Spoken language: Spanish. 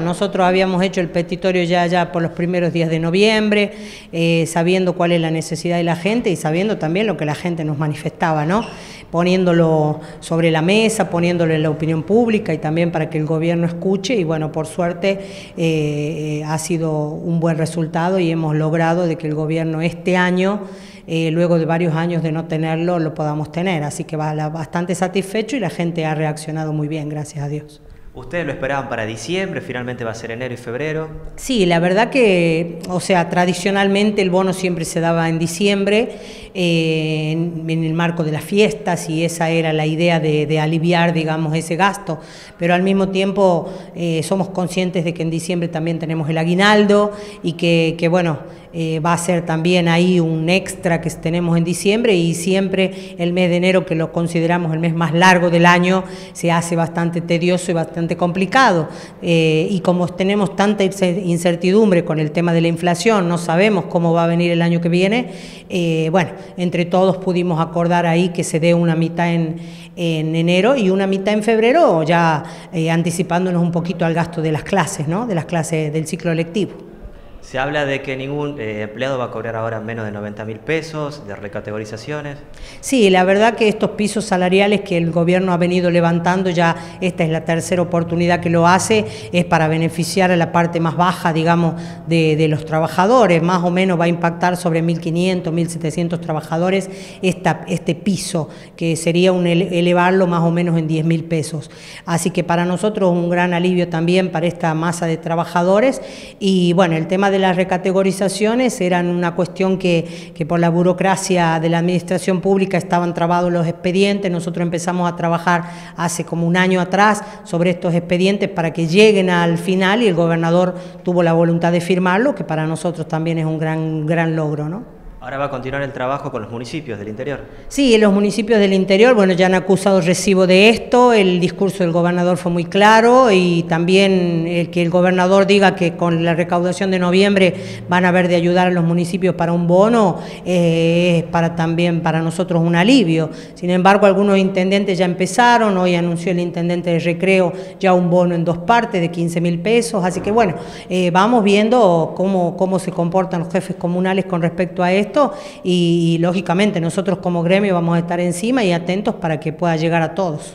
Nosotros habíamos hecho el petitorio ya, ya por los primeros días de noviembre, eh, sabiendo cuál es la necesidad de la gente y sabiendo también lo que la gente nos manifestaba, ¿no? poniéndolo sobre la mesa, poniéndolo en la opinión pública y también para que el gobierno escuche y bueno, por suerte eh, eh, ha sido un buen resultado y hemos logrado de que el gobierno este año luego de varios años de no tenerlo, lo podamos tener. Así que va bastante satisfecho y la gente ha reaccionado muy bien, gracias a Dios. ¿Ustedes lo esperaban para diciembre? ¿Finalmente va a ser enero y febrero? Sí, la verdad que, o sea, tradicionalmente el bono siempre se daba en diciembre, en, el marco de las fiestas, y esa era la idea de, aliviar, digamos, ese gasto. Pero al mismo tiempo eh, somos conscientes de que en diciembre también tenemos el aguinaldo y que, que bueno, eh, va a ser también ahí un extra que tenemos en diciembre y siempre el mes de enero, que lo consideramos el mes más largo del año, se hace bastante tedioso y bastante complicado. Eh, y como tenemos tanta incertidumbre con el tema de la inflación, no sabemos cómo va a venir el año que viene, bueno, entre todos pudimos acordar ahí que se dé una mitad en, en enero y una mitad en febrero, ya anticipándonos un poquito al gasto de las clases, ¿no? de las clases del ciclo lectivo. Se habla de que ningún eh, empleado va a cobrar ahora menos de 90 mil pesos, de recategorizaciones. Sí, la verdad que estos pisos salariales que el gobierno ha venido levantando, ya esta es la tercera oportunidad que lo hace, es para beneficiar a la parte más baja, digamos, de, los trabajadores. Más o menos va a impactar sobre 1.500, 1.700 trabajadores este piso, que sería un elevarlo más o menos en 10 mil pesos. Así que para nosotros un gran alivio también para esta masa de trabajadores. Y bueno, el tema de las recategorizaciones eran una cuestión que, que, por la burocracia de la administración pública estaban trabados los expedientes. Nosotros empezamos a trabajar hace como un año atrás sobre estos expedientes para que lleguen al final y el gobernador tuvo la voluntad de firmarlo, que para nosotros también es un gran, gran logro. ¿no? Ahora va a continuar el trabajo con los municipios del interior. Sí, los municipios del interior, bueno, ya han acusado recibo de esto, el discurso del gobernador fue muy claro y también el que el gobernador diga que con la recaudación de noviembre van a ver de ayudar a los municipios para un bono, eh, es para también para nosotros un alivio. Sin embargo, algunos intendentes ya empezaron, hoy anunció el intendente de Recreo ya un bono en dos partes de 15 mil pesos, así que bueno, eh, vamos viendo cómo, cómo se comportan los jefes comunales con respecto a esto y, lógicamente nosotros como gremio vamos a estar encima y atentos para que pueda llegar a todos.